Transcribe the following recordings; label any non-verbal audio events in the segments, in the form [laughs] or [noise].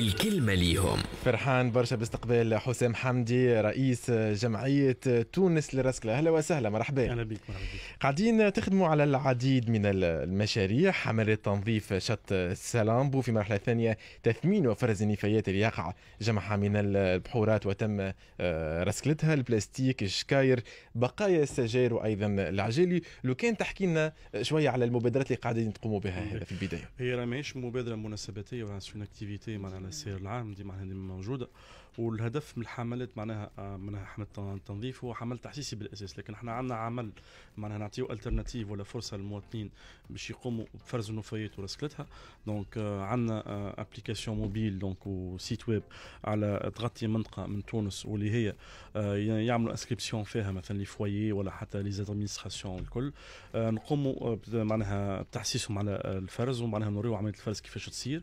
الكلمة ليهم. فرحان برشا باستقبال حسام حمدي رئيس جمعية تونس للرسكلة أهلا وسهلا مرحبا. أهلا بك مرحبا بك. قاعدين تخدموا على العديد من المشاريع. حملة تنظيف شط سلامبو في مرحلة ثانية تثمين وفرز النفايات اللي يقع جمعها من البحورات وتم آه، رسكلتها البلاستيك الشكاير بقايا السجاير وأيضا العجالي لو كان تحكي لنا شوية على المبادرات اللي قاعدين تقوموا بها هذا في البداية. هي راه ماهيش مبادرة مناسباتية ولا son activité معناها السير العام ديما موجودة. والهدف من الحملات معناها آه، معناها حمله التنظيف هو حمل تحسيسي بالأساس لكن إحنا عندنا عمل معناها نعطيو alternative ولا فرصة للمواطنين باش يقوموا بفرز النفايات ورسكلتها donc عندنا application mobile donc و site web على تغطي منطقة من تونس واللي هي آه، يعملوا inscription فيها مثلا les foyers ولا حتى les administrations الكل. آه، نقوموا آه، معناها بتحسيسهم على آه، الفرز ومعناها نوريو عملية الفرز كيفاش تصير.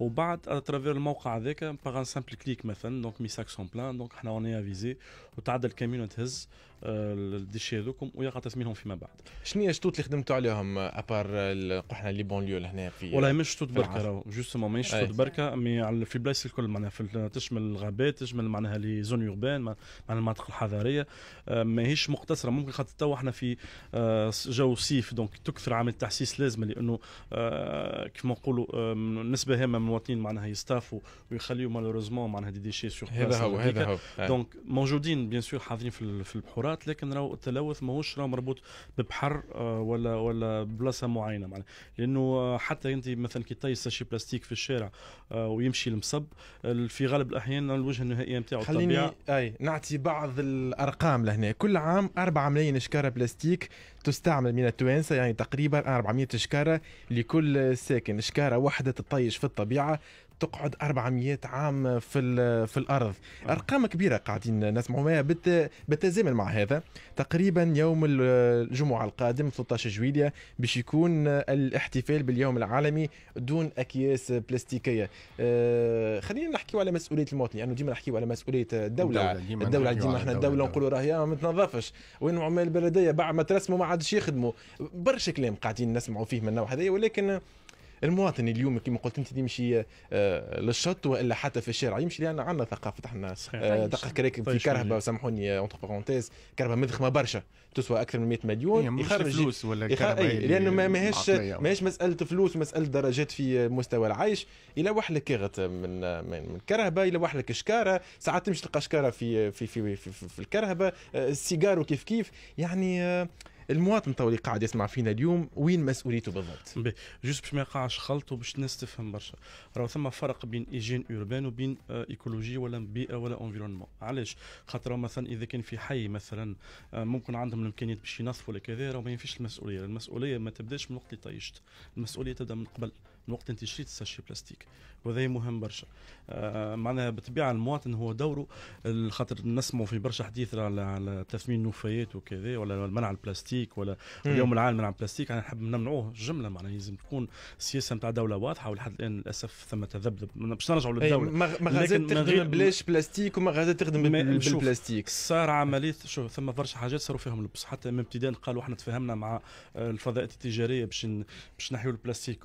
وبعد اترافير الموقع هذاك باغ سامبل كليك مثلا دونك ميساك سون بلان دونك احنا اون افيزي وتعدى الكاميون تهز آه، الديشي هذوكم ويقع تثمينهم فيما بعد شنو هي الشطوط اللي خدمتوا عليهم ابار قحنا لي بونليو لهنا في والله مش في بركة. راهو جوستومون ماهيش. توت بركة مي في البلايص الكل معناها في تشمل الغابات تشمل معناها لي زون يوربان مع مع المناطق الحضارية آه، ماهيش مقتصرة ممكن خاطر تو إحنا في آه، جو صيف donc تكثر عمل تحسيس لازمه لأنه آه، كيف ما نقولوا نسبة هامة من المواطنين معناها يستافوا ويخليوا malheureusement معناها des déchets sur هذا هو هذا هو. donc موجودين bien sûr حاضرين في ال- البحورات لكن راهو التلوث ماهوش راهو مربوط ببحر آه، ولا ولا بلاصه معينة معناها. لأنه آه، حتى أنت مثلا كي طيش sachet بلاستيك في الشارع آه، ويمشي المصب ال- في غالب الأحيان الوجه النهائي نتاعو خليني الطبيعة. أي نعطي بعض الأرقام لهنا. كل عام 4 ملايين شكارة بلاستيك تستعمل من التوانسة يعني تقريبا 400 شكارة لكل ساكن. شكارة واحدة تطيش في الطبيعة تقعد 400 عام في في الأرض. أرقام كبيرة قاعدين نسمعوا. بتزامن مع هذا. تقريبا يوم ال- الجمعة القادم 13 جويليا باش يكون الاحتفال باليوم العالمي دون أكياس بلاستيكية. آه، خلينا نحكيو على مسؤولية المواطن لأنه ديما نحكيو على مسؤولية الدولة. الدولة ديما إحنا الدولة. نقولوا راهي ما تنظفش. وين عمال البلدية؟ بعد ما ترسموا ما عادش يخدموا. برشا كلام قاعدين نسمعوا فيه من النوع هذايا ولكن المواطن اليوم كما قلت انت يمشي آه، للشط والا حتى في الشارع يمشي لأن عندنا ثقافة إحنا. آه، دقة راكب في طيش كرهبة. سامحوني entre parenthèses كرهبة مضخمة برشا تسوى أكثر من 100 هي مليون مش يخرج فلوس ولا يخ... كرهبة أي لأنه ما ماهيش. ماهيش مسألة فلوس ومساله درجات في مستوى العيش يلوح لك كاغط من من من كرهبة يلوح لك شكارة ساعات تمشي تلقى شكارة في في في في, في, في الكرهبة آه، السيجارو كيف كيف يعني آه، المواطن تو اللي قاعد يسمع فينا اليوم وين مسؤوليته بالضبط؟ juste باش ما يقعش خلط وباش الناس تفهم برشا. راهو ثم فرق بين hygiène urbaine وبين آه، écologie ولا بيئة ولا environnement علاش؟ خاطر مثلا إذا كان في حي مثلا آه، ممكن عندهم الإمكانيات باش ينظفوا ولا كذا راهو ما ينفيش المسؤولية. المسؤولية ما تبداش من وقت اللي طيشت المسؤولية تبدأ من قبل من وقت انت شريت sachet بلاستيك. وهذا مهم برشا. آه، معناها بالطبيعه المواطن هو دوره خاطر نسمعوا في برشا حديث على على تثمين النفايات وكذا ولا منع البلاستيك ولا اليوم العالمي منع البلاستيك أنا نحب نمنعوه جملة معناها لازم تكون السياسة نتاع دولة واضحة ولحد الآن للأسف ثم تذبذب. باش نرجعوا للدولة. مغ- مغازات تخدم بلاش بلاستيك ومغازات تخدم. بالبلاستيك. صار عمليه شوف ثم برشا حاجات صاروا فيهم لبس. حتى من ابتداء قالوا إحنا تفاهمنا مع آه، الفضاءات التجارية باش باش نحيوا البلاستيك.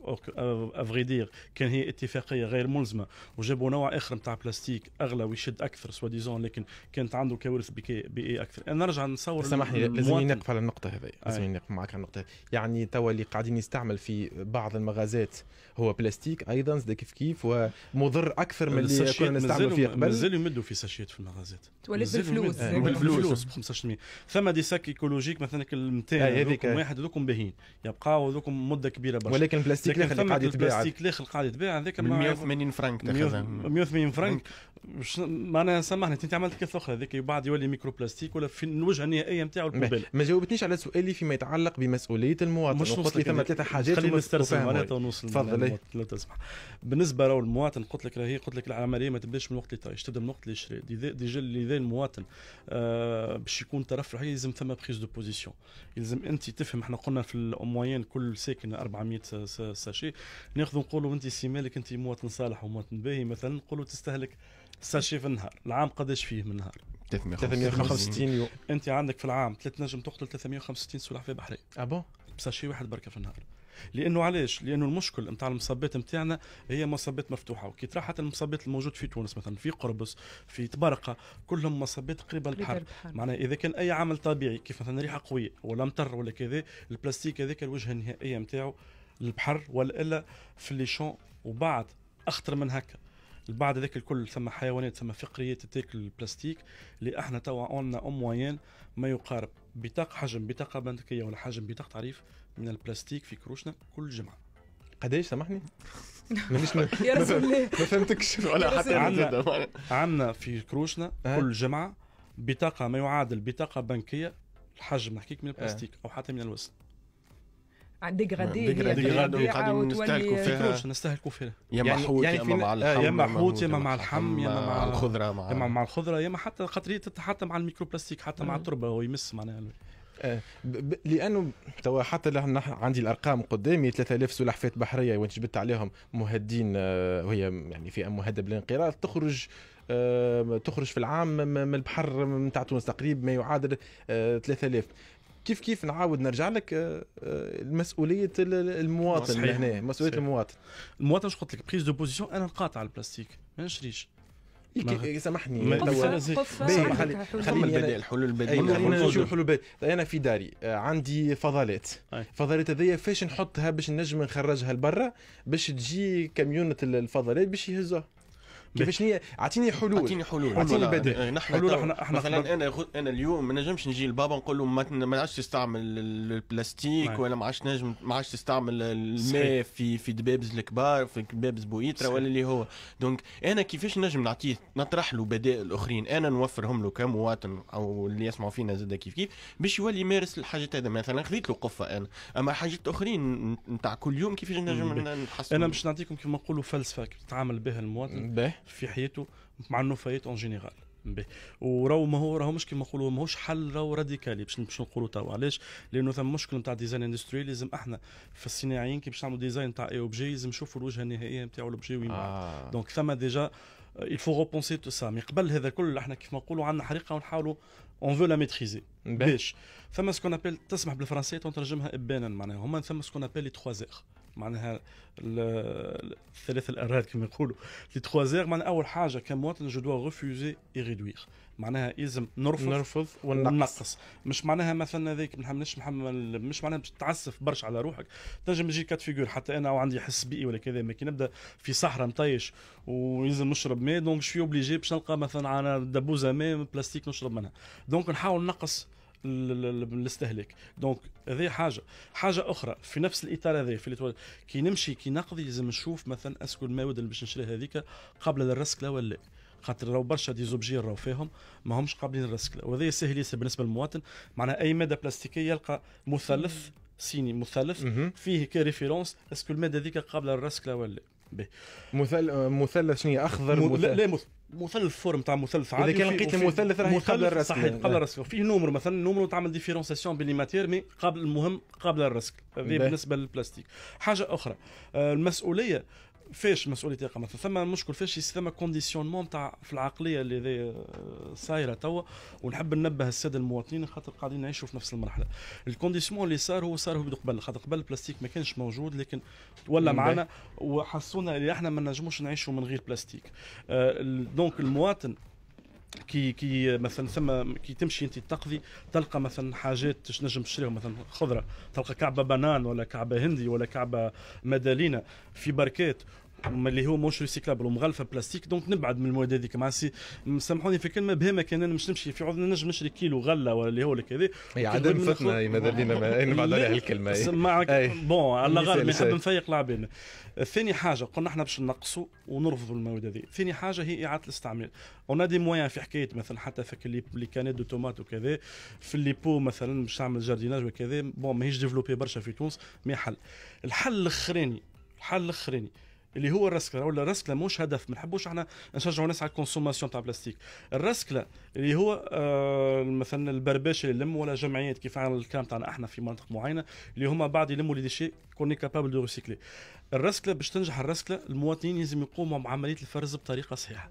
à vrai dire كان هي اتفاقية غير ملزمة. وجابوا نوع آخر نتاع بلاستيك أغلى ويشد أكثر soi-disant لكن كانت عنده كوارث بيئيه أكثر. أنا نرجع نصور سامحني لازم المواطن. نقف على النقطة هذه لازم. نقف معك على النقطة يعني توا اللي قاعدين يستعمل في بعض المغازات هو بلاستيك أيضا زي كيف كيف ومضر أكثر من اللي كنا نستعملوا مازالوا- فيه قبل. مازالوا يمدوا في ساشيات في المغازات. تولد مازالوا بالفلوس. يمدوا. آه، بالفلوس. بالفلوس. ب 15% ثم des sacs écologiques مثلا ال 200 أي، هذيك. واحد هذوكم باهين. يبقاو هذوكم مدة كبيرة برشا. ولكن البلاستيك لكن اللي قاعد يتباع. البلاستيك الآخر قاعد يتباع هذاك 180 فرنك تاخذها. 180 فرنك مش معناها سامحني أنت عملت كيف أخرى؟ هذيك بعد يولي microplastique ولا في الوجهه النهائية نتاعو القبالة ما جاوبتنيش على سؤالي فيما يتعلق بمسؤولية المواطن. مش وقلت لي ثم ثلاثة حاجات خلينا نسترسل. معناتها ونوصل تفضل، للمواطن،. لو تسمح. بالنسبة راهو المواطن قلت لك راهي قلت لك العملية ما تبدأش من وقت اللي طايش تبدأ من وقت اللي شري déjà لذا المواطن آه باش يكون طرف رأي لازم ثم prise de position يلزم أنت تفهم إحنا قلنا في ال moyenne كل ساكن 400 س- س- sachet. ناخذ نقولوا أنت سي مالك أنت مواطن صالح ومواطن باهي مثلا نقولوا تستهلك sachet في النهار. العام قداش فيه من النهار؟ 365 يوم أنت عندك في العام تنجم تقتل 365 سلحفاه بحريه آه بون بساشي واحد بركة في النهار. لأنه علاش؟ لأنه المشكل نتاع المصبات نتاعنا هي مصبات مفتوحة. وكي ترى حتى المصبات الموجود في تونس مثلا في قربص في طبرقة كلهم مصبات قريبة البحر. معناها إذا كان أي عمل طبيعي كيف مثلا ريحة قوية ولا مطر ولا كذا البلاستيك هذاك الوجهه النهائيه نتاعو للبحر ولا الا في الليشون وبعد أخطر من هكا. بعد ذاك الكل ثم حيوانات ثم فقريات تاكل البلاستيك اللي إحنا توا عندنا en moyenne ما يقارب. بطاقة حجم بطاقة بنكية ولا حجم بطاقة تعريف من البلاستيك في كروشنا كل جمعة. قداش سامحني؟ [laughs] مانيش يا رسول الله. ما فهمتكش ولا حتى عندنا عندنا في كروشنا كل جمعة بطاقة ما يعادل بطاقة بنكية الحجم نحكيك من البلاستيك أو حتى من الوزن. ديغرادي ديغرادي. قاعدين نستهلكوا فيها. نستهلكوا فيها. يا يعني محوت يا اما مع الحم يا محوت يا مع الحم يا مع الخضرة مع يا مع الخضرة. يا حتى خاطر حتى مع الميكروبلاستيك حتى مع التربة هو يمس معناها. آه، لأنه توا حتى عندي الأرقام قدامي 3000 سلحفاة بحرية وانت جبت عليهم مهددين آه، وهي يعني فئة مهددة بالانقراض تخرج آه، تخرج في العام من البحر نتاع تونس تقريبا ما يعادل 3000 كيف كيف نعاود نرجع لك مسؤوليه المواطن هنا مسؤولية المواطن. المواطن شو قلت لك؟ prise de position أنا نقاطع البلاستيك ما نشريش. سامحني. خليني الحلول البديله خلينا نشوف الحلول البديله أنا في داري. آه، عندي فضلات الفضلات هذيا فاش نحطها باش نجم نخرجها لبرا باش تجي كاميونة الفضلات باش يهزوها. كيفاش هي؟ اعطيني حلول. اعطيني حلول. اعطيني بدائل نحن حلول إحنا إحنا مثلا أنا أنا اليوم ما نجمش نجي لبابا نقول له ما عادش تستعمل البلاستيك ولا ما عادش نجم ما عادش تستعمل الماء في في دبابز الكبار في دبابز بويترا ولا اللي هو. donc أنا كيفاش نجم نعطيه؟ نطرح له بدائل أخرين. أنا نوفرهم له كمواطن أو اللي يسمعوا فينا زادة كيف كيف باش يولي يمارس الحاجات هذا. مثلا خذيت له قفة أنا. أما حاجات أخرين نتاع كل يوم كيفاش نجم نحسن أنا باش نعطيكم كما نقولوا فلسفة تتعامل بها المواطن. في حياته مع النفايات en général وراهو ما هو راهو مش كيما نقولوا ماهوش حل راهو radical باش باش نقولوا توا. علاش؟ لأنه ثم مشكل نتاع design industriel لازم إحنا في الصناعيين كي باش نعملوا design نتاع اي objet لازم نشوفوا الوجهة النهائية نتاعو ال objet وين آه. donc ثم déjà il faut repenser tout ça mais قبل هذا كل إحنا كيف ما نقولوا عندنا حريقة ونحاولوا on veut la maîtriser باش ثم ce qu'on appelle تسمح بالفرنسية تنترجمها ابانا معناها. هما ثم ce qu'on appelle les 3 R معناها الثلاث الاراد كما يقولوا. les trois R معناها أول حاجة كمواطن جو دوا ريفوزي اي ريدوير معناها لازم نرفض نرفض وننقص. مش معناها مثلا هذيك مش محمل مش معناها باش تعسف برشا على روحك. تنجم تجي cas de figure حتى أنا وعندي حس بيئي ولا كذا ما كي نبدأ في صحراء مطيش ولازم نشرب ماء donc je suis obligé باش نلقى مثلا على دبوزة ماء بلاستيك نشرب منها. donc نحاول نقص الاستهلاك donc هذه حاجة. حاجة أخرى في نفس الإطار هذا في كي نمشي كي نقضي لازم نشوف مثلا est-ce que المواد اللي باش نشريها هذيك قابلة للرسكله ولا لا. خاطر راهو برشا des objets راهو فيهم ما همش قابلين للرسكله وهذا سهل ياسر بالنسبة للمواطن. معناها أي مادة بلاستيكية يلقى مثلث سيني مثلث فيه référence est-ce que المادة هذيك قابلة للرسكله ولا لا. مثل مثلث شنو أخضر م... لا لا مثلث forme تاع مثلث عادي اذا كان لقيت المثلث راهي قابل للرسكلة صحيح قابل للرسكلة فيه numéro مثلا numéro تعمل différenciation بين matières mais قبل المهم قابل للرسكلة هذه بالنسبة للبلاستيك. حاجة أخرى آه، المسؤولية فاش مسؤولية مثلا ثم مشكل فاش ثم conditionnement تاع في العقلية اللي آه، صايرة توا. ونحب ننبه السادة المواطنين خاطر قاعدين نعيشوا في نفس المرحلة. ال conditionnement اللي صار هو صار هو قبل خاطر قبل البلاستيك ما كانش موجود لكن ولا معنا وحسونا اللي إحنا ما نجموش نعيشوا من غير بلاستيك. آه، donc المواطن كي كي مثلا ثم كي تمشي أنت تقضي تلقى مثلا حاجات تنجم تشريهم مثلا خضرة تلقى كعبة بنان ولا كعبة هندي ولا كعبة مدالينا في بركات. اللي هو موش ريسيكلابل ومغلفة بلاستيك. دونك نبعد من المواد هذيك. مع سي سامحوني في كلمة بهمه كان أنا مش نمشي في عوض نجم نشري كيلو غلة ولا اللي هو كذا هي عدم فتنا ماذا بينا نبعد عليها الكلمة معك بون على غالب نحب نفيق لاعبين ثاني حاجة قلنا إحنا باش نقصوا ونرفضوا المواد هذه ثاني حاجة هي إعادة الاستعمال. اون دي موان في حكاية مثلا حتى في اللي كانت دو تومات وكذا في les pots مثلا باش تعمل jardinage وكذا bon ماهيش développée برشا في تونس mais حل. الحل الاخراني الحل الأخراني. اللي هو الرسكله ولا الرسكله مش هدف ما نحبوش إحنا نشجعوا الناس على ال consommation تاع بلاستيك الرسكله اللي هو آه مثلا البرباش اللي يلم ولا جمعيات كيف على الكلام تاعنا إحنا في مناطق معينة اللي هما بعد يلموا les déchets qu'on est capable de recycler الرسكله باش تنجح الرسكله المواطنين لازم يقوموا بعملية الفرز بطريقة صحيحة.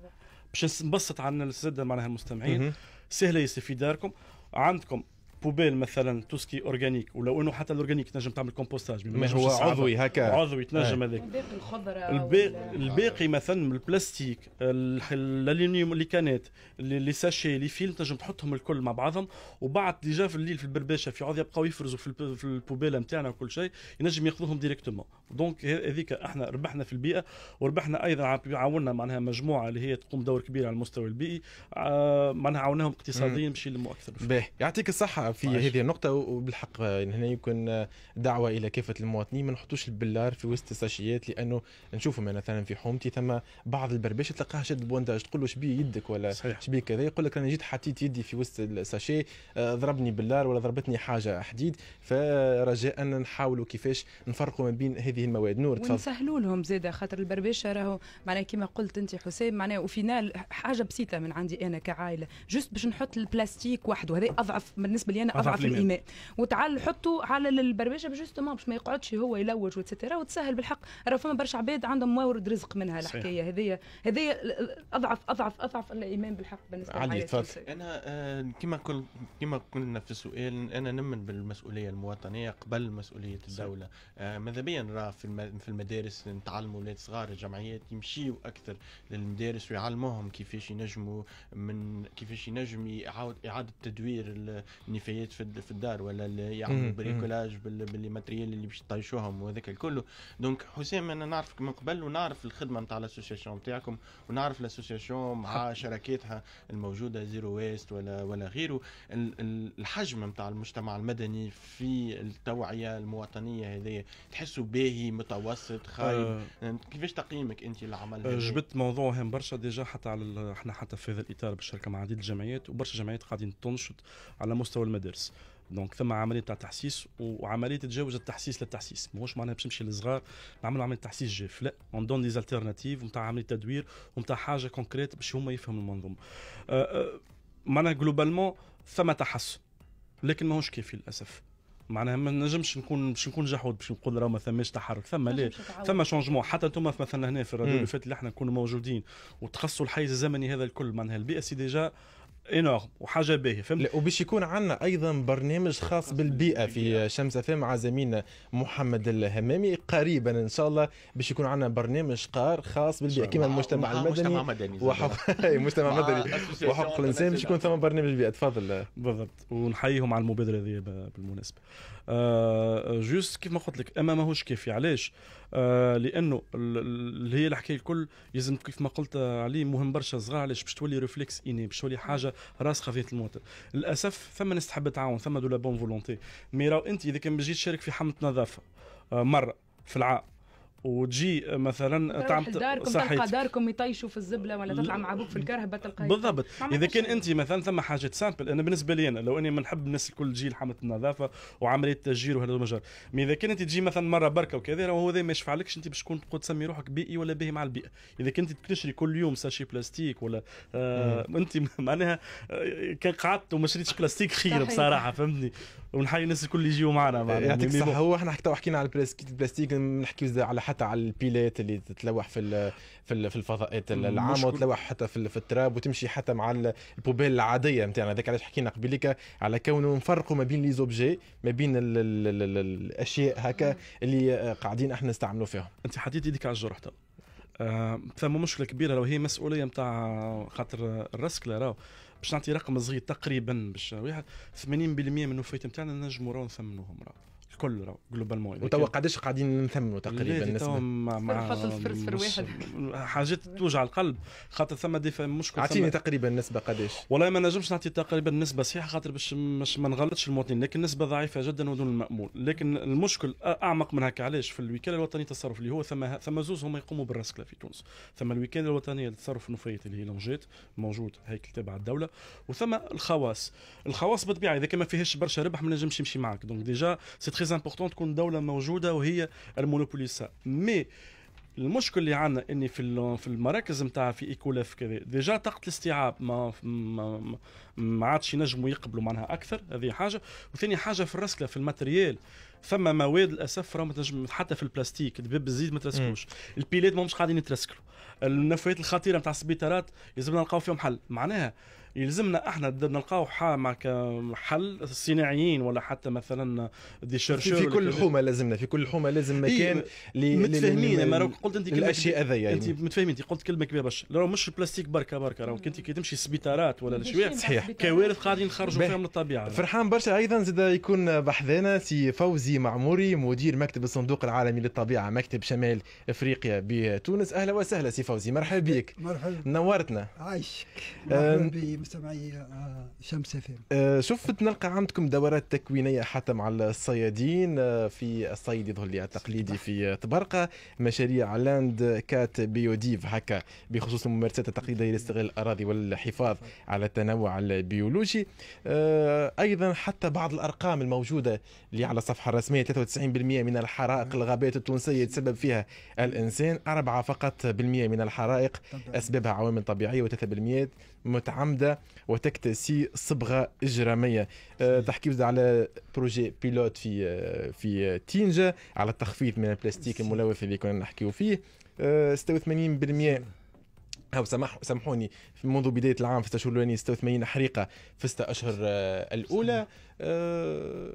باش نبسط عن الساده معناها المستمعين. سهلة ياسر في داركم. عندكم poubelle مثلا tout ce qui est organique ولو انه حتى ال organique تنجم تعمل compostage ما هو عضوي هكا. عضوي تنجم هذاك. باقي الخضرة الباقي الباقي مثلا من البلاستيك ال- الالومنيوم les canettes اللي les sachets les films تنجم تحطهم الكل مع بعضهم. وبعد déjà في الليل في البرباشة في عوض يبقاو يفرزوا في الب- في البوبيلة نتاعنا وكل شيء ينجم ياخذوهم directement. donc هذيك إحنا ربحنا في البيئة وربحنا أيضا ع- عاونا معناها مجموعة اللي هي تقوم دور كبير على المستوى البيئي آه، معناها عاوناهم اقتصاديا باش يلموا أكثر. باهي. يعطيك الصحة. في عايش. هذه النقطة وبالحق آه، هنا يكون دعوة إلى كافة المواطنين. ما نحطوش البلار في وسط الساشيات لأنه نشوفوا مثلا في حومتي ثم بعض البرباش تلقاه شد bandage تقول له شبيه يدك ولا شبيه كذا؟ يقول لك أنا جيت حطيت يدي في وسط ال sachet آه، ضربني بلار ولا ضربتني حاجة حديد. فرجاء نحاولوا كيفاش نفرقوا ما بين هذه المواد. نور تفضل. ونسهلوا لهم زيادة خاطر البربشه راهو معناها كما قلت أنت حسام معناها au final حاجة بسيطة من عندي أنا كعائلة. juste باش نحط البلاستيك وحده هذا أضعف بالنسبة لي أضعف اضعف, الإيمان. الايمان وتعال حطوا على البربشه justement باش ما يقعدش هو يلوج وتسترا وتسهل بالحق. راه فما برشا عباد عندهم موارد رزق منها صحيح. الحكاية هذه هذه أضعف أضعف أضعف الإيمان بالحق بالنسبة علي، للحياة تفضل. أنا آه، كما كل كما قلنا في السؤال أنا نؤمن بالمسؤولية المواطنية قبل مسؤولية الدولة. آه، ماذا بيا نرى في الم- في المدارس؟ نتعلموا أولاد صغار الجمعيات يمشيوا أكثر للمدارس ويعلموهم كيفاش ينجموا من كيفاش ينجم يعاود إعادة تدوير النفايات في في الدار ولا ال- يعملوا bricolage بال- بال matériel اللي باش يطيشوهم وهذاك الكل. donc حسام أنا نعرفك من قبل ونعرف الخدمة نتاع ال association نتاعكم ونعرف ال association مع شراكاتها الموجودة Zero Waste ولا ولا غيره. ال- ال- الحجم نتاع المجتمع المدني في التوعية المواطنية هذه تحسوا باهي متوسط خايب. آه، كيفاش تقييمك أنت للعمل آه، هذا؟ جبت موضوع هام برشا déjà حتى على إحنا حتى في هذا الإطار بالشركة مع عديد الجمعيات وبرشا جمعيات قاعدين تنشط على مستوى المدارس donc ثم عملية تاع تحسيس وعملية تتجاوز التحسيس للتحسيس. ماهوش معناها باش نمشي للصغار نعملوا عملية تحسيس جاف. لا on donne des alternatives نتاع عملية تدوير ونتاع حاجة concrète باش هما يفهموا المنظومة. آه، آه، معناها globalement ثم تحسن لكن ماهوش كافي للأسف. معناها ما نجمش نكون باش نكون جحود باش نقول راه ما ثماش تحرك. ثم لا ثم changement حتى أنتم مثلا هنا في الراديو. اللي فات اللي إحنا نكونوا موجودين وتخصوا الحيز الزمني هذا الكل معناها البيئه c'est déjà énorme وحاجه باهية فهمت؟ وباش يكون عندنا أيضا برنامج خاص بالبيئة في شمس فم مع زميلنا محمد الهمامي. قريبا إن شاء الله باش يكون عندنا برنامج قار خاص بالبيئة. كما مع- المجتمع مع المدني مجتمع مدني وحق [laughs] مجتمع مع مدني associations وحقوق الإنسان باش يكون ثم برنامج بيئة. تفضل. بالضبط. ونحييهم على المبادرة هذه بالمناسبة. آه juste كيف ما قلت لك أما ماهوش كافي. علاش؟ آه لأنه ال- ال- اللي هي الحكاية الكل. يلزم كيف ما قلت علي مهم برشا صغار. علاش؟ باش تولي réflexe اني باش تولي حاجة راسخه في المواطن للأسف ثم ناس تحب تعاون ثم de la bonne volonté. mais راهو انت إذا كان باش تشارك في حملة نظافة آه مرة في العام وتجي مثلا تعمل لداركم تلقى صحيت داركم يطيشوا في الزبلة ولا تطلع. مع أبوك في الكرهبة تلقى بالضبط. إذا كان. أنت مثلا ثم حاجات simples أنا بالنسبة لي أنا لو أني ما نحب الناس الكل تجي لحمله النظافة وعملية تشجير وهذا المجال. mais إذا كان أنت تجي مثلا مرة بركة وكذا راهو هذا ما يشفعلكش أنت باش تكون تقول تسمي روحك بيئي ولا باهي مع البيئة. إذا كنت تشري كل يوم sachet plastique ولا آه أنت [laughs] معناها آه، كان قعدت وما شريتش بلاستيك خير صحيح. بصراحة فهمتني؟ ونحيي الناس الكل يجيو معنا معناها. يعطيك الصحة. هو إحنا حتى حكينا على ال plastique ال plastique نحكي على حتى على ال piles ات اللي تتلوح في في في الفضاءات العامة مشكل. وتلوح حتى في ال- في التراب وتمشي حتى مع ال- ال poubelle العادية. نتاعنا هذاك علاش حكينا قبيلك على كونه نفرقوا ما بين les objets ما بين ال ال ال ال الأشياء هكا اللي آه، قاعدين إحنا نستعملوا فيهم. أنت حطيت إيدك على الجرح تو آه ثم مشكلة كبيرة لو هي مسؤولية نتاع خاطر الرسكله راهو. باش نعطي رقم صغير تقريبا باش واحد 80% من النفايات نتاعنا نجموا راهو نثمنوهم راهو. الكل راهو globalement وتوا قداش قاعدين نثمنوا تقريبا نسبة مع واحد. حاجات توجع القلب. خاطر ثم déjà مشكل اعطيني تقريبا نسبة قداش والله ما نجمش نعطي تقريبا نسبة صحيحة خاطر باش مش ما نغلطش المواطنين لكن نسبة ضعيفة جدا ودون المأمول. لكن المشكل أعمق من هكا علاش؟ في الوكالة الوطنية للتصرف اللي هو ثم ثم زوز هم يقوموا بالرسكله في تونس. ثم الوكالة الوطنية للتصرف النفايات اللي هي l'ANGed موجود هيكل تابع الدولة. وثم الخواص. الخواص بالطبيعه إذا كان ما فيهاش برشا ربح ما نجمش يمشي معك donc déjà c'est très important تكون دولة موجودة وهي المونوبوليسا. mais المشكل اللي عندنا إني في في المراكز نتاع في Eco-Lef كذا déjà طاقه الاستيعاب ما ما ما- عادش ينجموا يقبلوا معناها أكثر هذه حاجة. وثاني حاجة في الرسكلة في ال matériel ثم مواد للأسف راهو ما تنجم حتى في البلاستيك الدباب الزيت ما ترسكلوش. البيلات ما همش قاعدين يترسكلوا. النفايات الخطيرة نتاع السبيطارات لازمنا نلقاو فيهم حل. معناها يلزمنا إحنا نلقاو مع حل الصناعيين ولا حتى مثلا دي شرشور في, في كل حومة لازمنا في كل حومة لازم مكان إيه متفاهمين. ما قلت أنت كلمة الأشياء هذيا يعني. انت متفاهمين. أنت قلت كلمة كبيرة باش لو مش البلاستيك بركة بركة. راهو كنت كي تمشي سبيطارات ولا الشويه صحيح. كوارث قاعدين نخرجوا فيها من الطبيعة. فرحان برشا. أيضا زاد يكون بحذانا سي فوزي معموري مدير مكتب الصندوق العالمي للطبيعة مكتب شمال إفريقيا بتونس. أهلا وسهلا سي فوزي. مرحبا بك. مرحبا. نورتنا. عايشك. مرحبا بمستمعي آه، شمس فيم آه، شفت نلقى عندكم دورات تكوينية حتى مع الصيادين آه، في الصيد يظهر لي التقليدي في طبرقة مشاريع لاند كات بيوديف هكا بخصوص الممارسات التقليدية لاستغلال الأراضي والحفاظ على التنوع البيولوجي. أيضا حتى بعض الأرقام الموجودة اللي على الصفحة الرسمية 93% من الحرائق الغابات التونسية يتسبب فيها الإنسان 4 فقط بالمئة من الحرائق أسبابها عوامل طبيعية و3% متعمدة وتكتسي صبغة إجرامية. أه تحكي على بروجي بيلوت في في تينجا على التخفيض من البلاستيك الملوث اللي كنا نحكيو فيه. أه 86% أو سمح سامحوني. منذ بداية العام في الشهور الأولانية 86 حريقة في الستة أشهر آه، الأولى. أه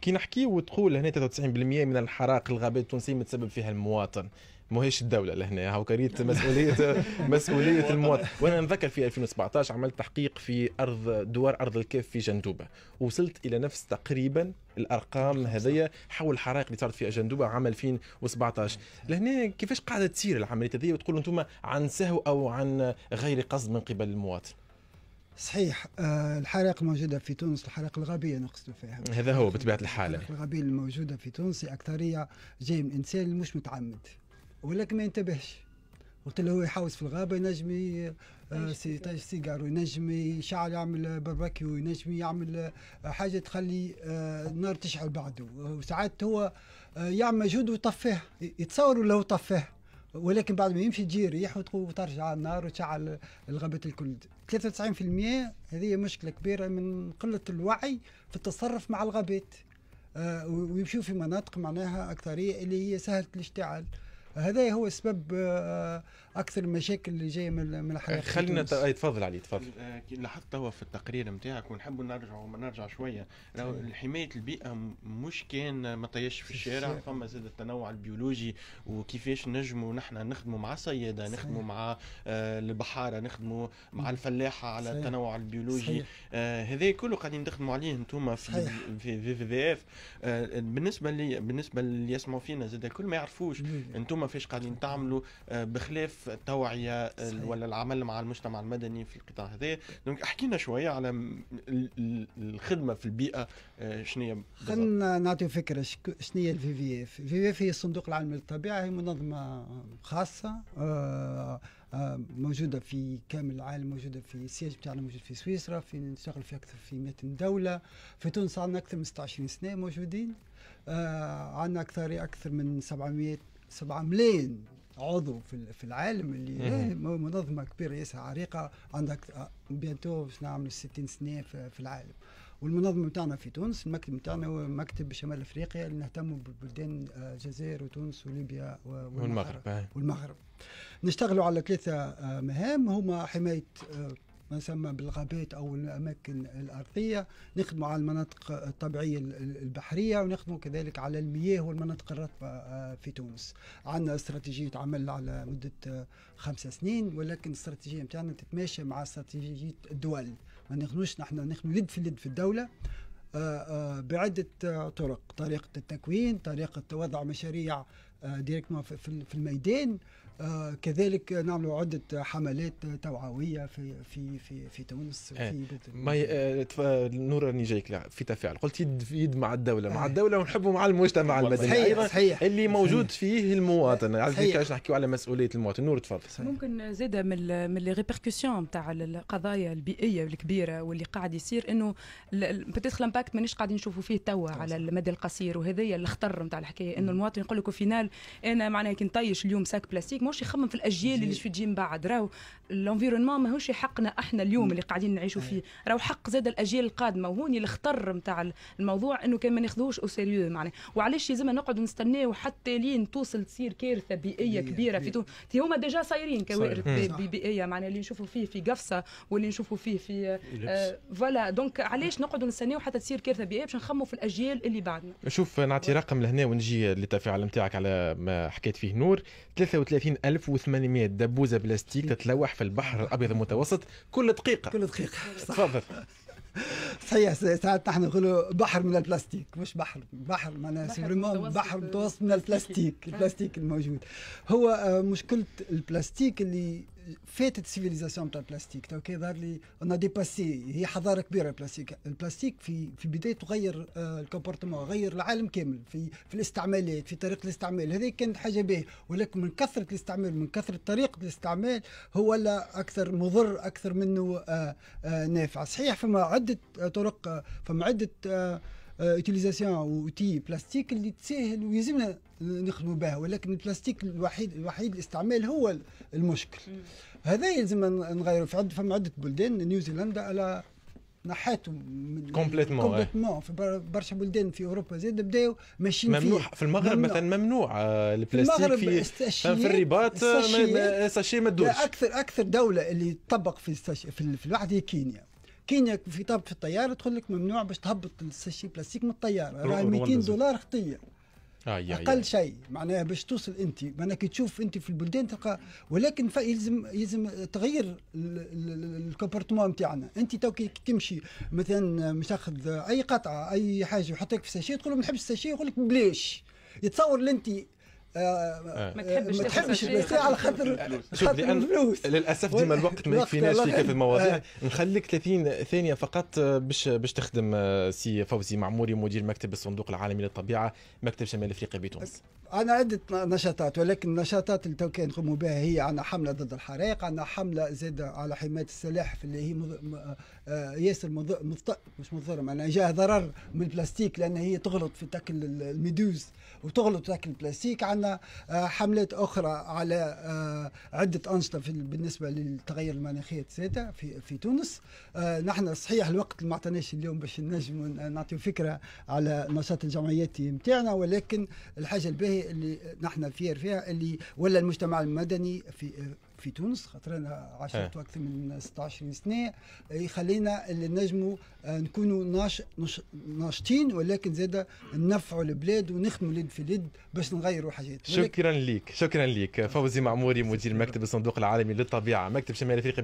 كي نحكي وتقول هنا 93% من الحرائق الغابات التونسية متسبب فيها المواطن. ماهيش الدولة لهنا هاو كريت مسؤوليه [laughs] مسؤولية المواطن. وأنا نذكر في 2017 عملت تحقيق في ارض دوار أرض الكيف في جندوبة. وصلت إلى نفس تقريبا الأرقام هذيا حول الحرائق اللي صارت في جندوبة عام 2017 لهنا كيفاش قاعدة تصير العملية هذه وتقولوا أنتم عن سهو أو عن غير قصد من قبل المواطن؟ صحيح آه الحرائق الموجودة في تونس الحرائق الغابية نقصد فيها. هذا هو بطبيعة الحال الحرائق الغابية الموجودة في تونس أكثرية جاي من إنسان مش متعمد ولكن ما ينتبهش. وقت اللي هو يحوس في الغابة ينجم يطيش سيجار وينجم يشعل يعمل باربيكيو وينجم يعمل آه، حاجة تخلي النار آه، تشعل بعده. وساعات هو آه، يعمل مجهود ويطفيه يتصور لو طفاه ولكن بعد ما يمشي تجي ريح وترجع النار وتشعل الغابات الكل. 93% هذه مشكلة كبيرة من قلة الوعي في التصرف مع الغابات. ويمشوا في مناطق معناها أكثرية اللي هي سهلة الاشتعال. هذا هو سبب آه، أكثر المشاكل اللي جاية من الحياة خلينا تفضل علي تفضل. آه، لاحظت هو في التقرير نتاعك ونحب نرجع نرجع شوية. حماية البيئة مش كان ما طيش في الشارع فما زاد التنوع البيولوجي وكيفاش نجموا نحن نخدموا مع صياده نخدموا مع آه، البحارة نخدموا مع الفلاحة على. التنوع البيولوجي. هذا كله قاعدين تخدموا عليه أنتم في في في WWF بالنسبة لي بالنسبة اللي يسمعوا فينا زاد الكل ما يعرفوش. أنتم فاش قاعدين تعملوا بخلاف التوعيه ولا العمل مع المجتمع المدني في القطاع هذا donc احكينا شوية على الخدمة في البيئة آه، شنو خلينا نعطيو فكرة شنو هي ال WWF ال WWF هي الصندوق العالمي للطبيعه هي منظمة خاصة آه، آه، موجودة في كامل العالم موجودة في ال siège بتاعنا موجود في سويسرا في نشتغل في أكثر في 200 دولة. في تونس عندنا أكثر من 26 سنة موجودين عندنا أكثر أكثر من 700 7 ملايين عضو في في العالم اللي إيه، منظمة كبيرة ياسر عريقة عندك bientôt باش نعمل 60 سنة في العالم. والمنظمة نتاعنا في تونس المكتب نتاعنا هو مكتب شمال أفريقيا اللي نهتم ببلدان آه، الجزائر وتونس وليبيا والمغرب والمغرب. نشتغلوا على ثلاثة آه، مهام هما حماية آه، ما يسمى بالغابات أو الأماكن الأرضية نخدموا على المناطق الطبيعية البحرية ونخدموا كذلك على المياه والمناطق الرطبة آه، في تونس. عندنا استراتيجية عمل على مدة آه، خمسة سنين ولكن الاستراتيجية نتاعنا تتماشى مع استراتيجية الدول. ما نخدموش نحن نخدم يد في اليد في الدولة آه، بعدة طرق. طريقة التكوين طريقة وضع مشاريع ديريكتمون في الميدان آه كذلك نعمل عدة حملات توعوية في في في في تونس آه في ما آه نور راني جايك في تفاعل. قلت يد في يد مع الدولة. مع آه. الدولة ونحبوا مع المجتمع المدني صحيح صحيح. اللي موجود صحيح فيه المواطن. عايز نحكيو على مسؤولية المواطن. نور تفضل. ممكن زاد من من les répercussions نتاع القضايا البيئية الكبيرة واللي قاعد يصير إنه بتدخل impact مانيش قاعدين نشوفوا فيه توا على المدى القصير. وهذايا الخطر نتاع الحكاية إنه المواطن يقول لك finalement أنا معناها كي نطيش اليوم sac plastique ماهوش يخمم في الأجيال اللي في تجي من بعد. راهو ال environnement ماهوش حقنا إحنا اليوم اللي قاعدين نعيشوا فيه. راهو حق زاد الأجيال القادمة وهوني الخطر نتاع الموضوع إنه كان ما ناخذوش au sérieux معناها. وعلاش لازم نقعدوا نستناو حتى لين توصل تصير كارثة بيئية كبيرة في تونس هما déjà صايرين كوارث بيئية معناها اللي نشوفوا فيه في قفصة واللي نشوفوا فيه في آه voilà donc علاش نقعدوا نستناو حتى تصير كارثة بيئية باش نخموا في الأجيال اللي بعدنا؟ شوف نعطي رقم لهنا ونجي للتفاعل نتاعك على ما حكيت فيه نور. 33800 دبوزة بلاستيك تتلوح في البحر الأبيض المتوسط كل دقيقة. كل دقيقة. تفضل. صحيح ساعات نحن نقولوا بحر من البلاستيك مش بحر. بحر معناها c'est بحر متوسط من ال plastique. [laughs] ال plastique الموجود. هو آه، مشكلة البلاستيك اللي فاتت la civilisation تاع البلاستيك تو كي ظهر لي on dépasse هي حضارة كبيرة البلاستيك البلاستيك في في بدايته غير آه ال comportement غير العالم كامل في في الاستعمالات في طريقة الاستعمال هذه كانت حاجة باهية ولكن من كثرة الاستعمال من كثرة طريقة الاستعمال هو لا أكثر مضر أكثر منه آه آه نافع. صحيح فما عدة طرق فما عدة آه utilisation outils plastique اللي تسهل ويلزمنا نخدموا بها ولكن البلاستيك الوحيد الوحيد الاستعمال هو المشكل. هذا يلزم نغيروا في عده فما عدة بلدان نيوزيلندا على نحاتوا complètement complètement. في برشا بلدان في أوروبا زاد بداو ماشيين ممنوع. في المغرب ممنوع. مثلا ممنوع آه، البلاستيك في في الرباط sachet ما تدورش أكثر أكثر دولة اللي تطبق في في, في الواحد هي كينيا. كينيا في طابق في الطيارة تقول لك ممنوع باش تهبط ال sachet plastique من الطيارة. راه 200 دولار خطية. آه أقل شيء. معناها باش توصل أنت. معناها كي تشوف أنت في البلدان تلقى ولكن يلزم يلزم تغيير ال comportement نتاعنا. أنت تو كي تمشي مثلا مش تاخذ أي قطعة أي حاجة يحطك في ال sachet تقول له ما نحبش ال sachet يقول لك بلاش. يتصور اللي انت ما تحبش ما تحبش على خاطر شوف لأن الفلوس. للأسف ديما الوقت ما يكفيناش في كيف المواضيع. آه. نخليك 30 ثانية فقط باش باش تخدم آه، سي فوزي معموري مدير مكتب الصندوق العالمي للطبيعة مكتب شمال إفريقيا بتونس أنا عدة نشاطات ولكن النشاطات اللي تو كان نقوموا بها هي عندنا حملة ضد الحرائق عندنا حملة زاد على حماية السلاحف اللي هي مض... ياسر مض... مضط... مش مضره معناها جاها ضرر من البلاستيك لأن هي تغلط في تاكل ال méduse وتغلط تاكل البلاستيك. عندنا حملات أخرى على عدة أنشطة بالنسبة للتغير المناخي في في تونس. نحن صحيح الوقت ما اعطيناش اليوم باش نجم نعطيو فكرة على النشاط الجمعياتي نتاعنا ولكن الحاجة الباهية اللي نحن فير فيها اللي ولا المجتمع المدني في في تونس خاطر أنا عشرت أكثر من 16 سنة يخلينا اللي نجموا نكونوا ناش ناشطين ولكن زاد ننفعوا البلاد ونخدموا اليد في اليد باش نغيروا حاجات. شكرا لك شكرا لك فوزي معموري مدير مكتب الصندوق العالمي للطبيعة مكتب شمال افريقيا